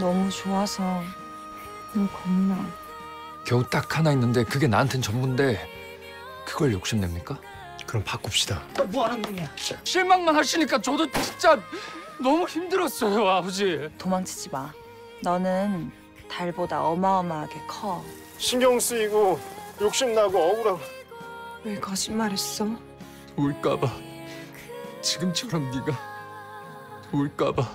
너무 좋아서 너무 겁나. 겨우 딱 하나 있는데 그게 나한텐 전부인데 그걸 욕심냅니까? 그럼 바꿉시다. 뭐 하는 놈이야? 실망만 하시니까 저도 진짜 너무 힘들었어요 아버지 도망치지 마. 너는 달보다 어마어마하게 커. 신경 쓰이고 욕심 나고 억울하고. 왜 거짓말했어? 울까봐 지금처럼 네가 울까봐